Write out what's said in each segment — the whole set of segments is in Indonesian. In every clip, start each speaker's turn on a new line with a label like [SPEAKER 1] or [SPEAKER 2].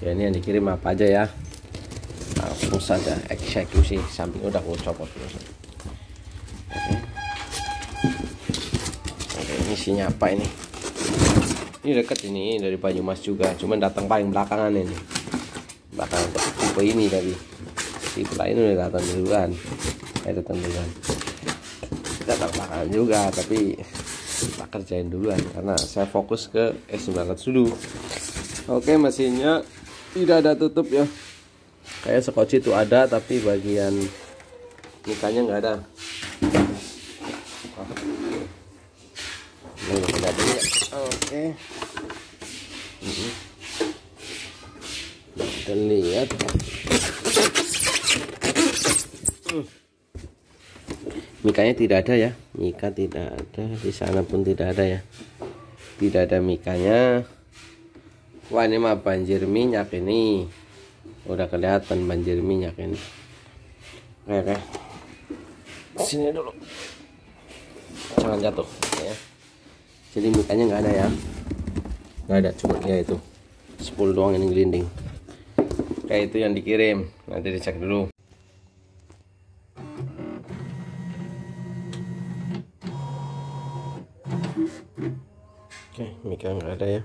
[SPEAKER 1] Oke ini yang dikirim apa aja ya? Langsung saja eksekusi samping udah aku copot dulu. Oke. Ini isinya apa ini? Ini deket ini dari Banyumas juga. Cuman datang paling belakangan ini. Belakangan tipe ini tadi. Tipe lain udah datang duluan. Saya datang duluan. Datang belakangan juga tapi tak kerjain duluan. Karena saya fokus ke S900 dulu. Oke mesinnya tidak ada tutup ya. Kayak skoci itu ada tapi bagian mikanya nggak ada. Ini nggak ada ya. Oke. Kita lihat. Mikanya tidak ada ya. Mika tidak ada di sana pun tidak ada ya. Tidak ada mikanya wah ini mah banjir minyak ini. Udah kelihatan banjir minyak ini. Oke oke. Sini dulu. Jangan jatuh ya. Jadi mukanya nggak ada ya. Nggak ada cuma ya itu. 10 doang ini gelinding. Kayak itu yang dikirim. Nanti dicek dulu. Oke mika nggak ada ya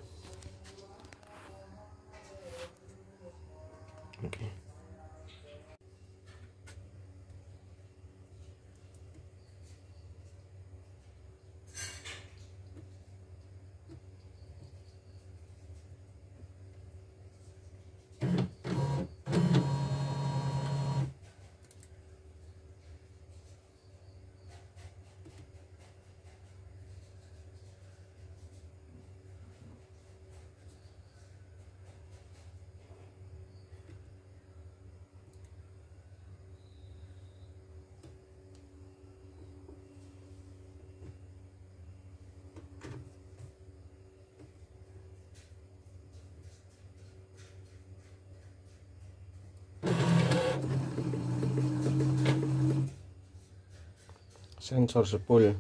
[SPEAKER 1] sensor spool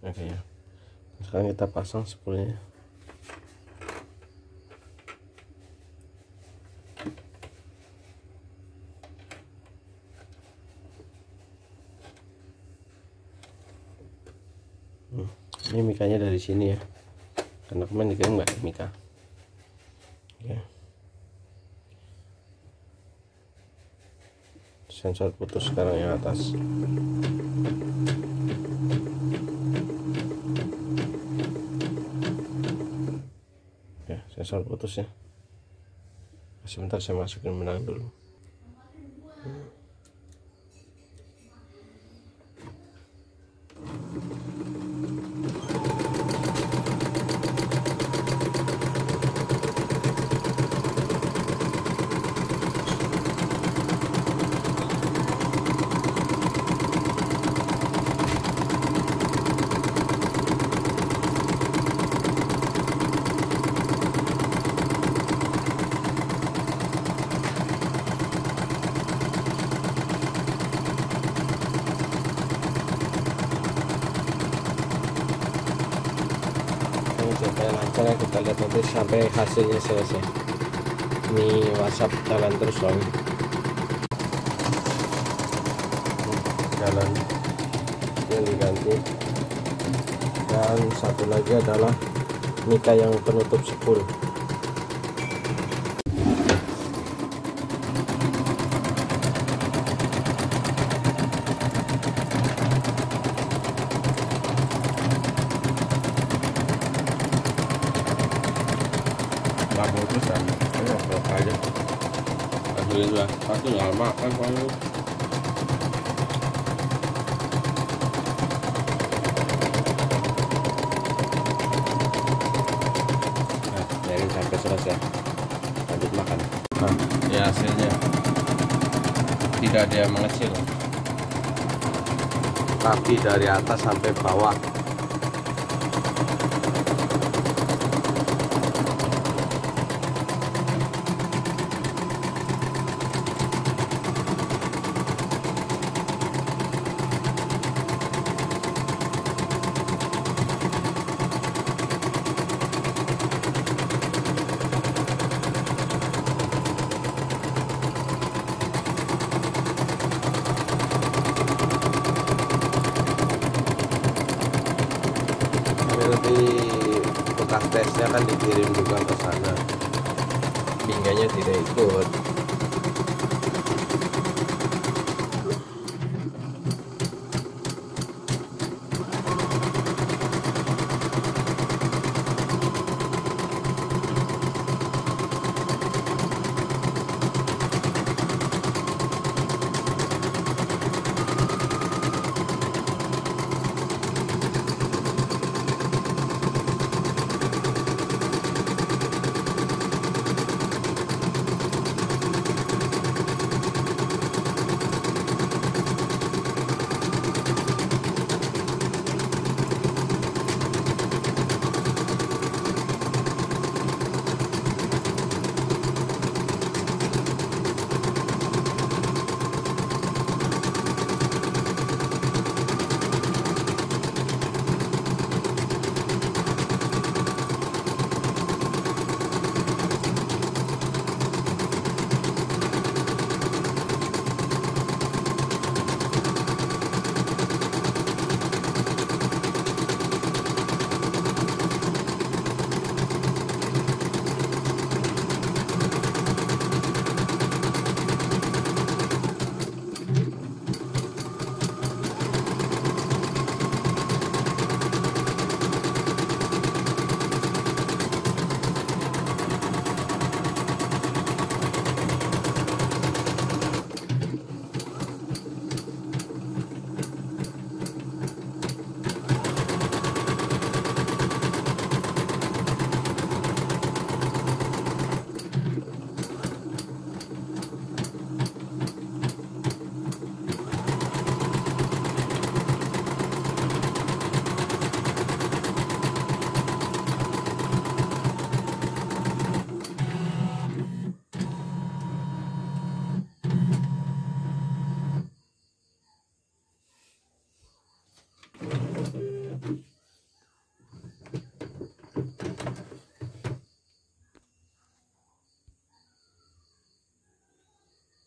[SPEAKER 1] oke ya. Sekarang kita pasang spoolnya hmm, ini mikanya dari sini ya. Karena kemarin dikirim nggak mika oke sensor putus sekarang yang atas. Ya sensor putus ya. Sebentar saya masukin benang dulu ini ya kita lihat nanti sampai hasilnya selesai. Ini WhatsApp jalan terus soalnya jalan. Yang diganti. Dan satu lagi adalah mika yang penutup spool nggak putus kan ini oke aja alhamdulillah satu nggak makan kalau nah biarin sampai selesai lanjut makan. Nah ya hasilnya. Tidak ada yang mengecil. Tapi dari atas sampai bawah aktesnya kan dikirim juga ke sana. Bingkainya tidak ikut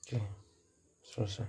[SPEAKER 1] Oke, selesai.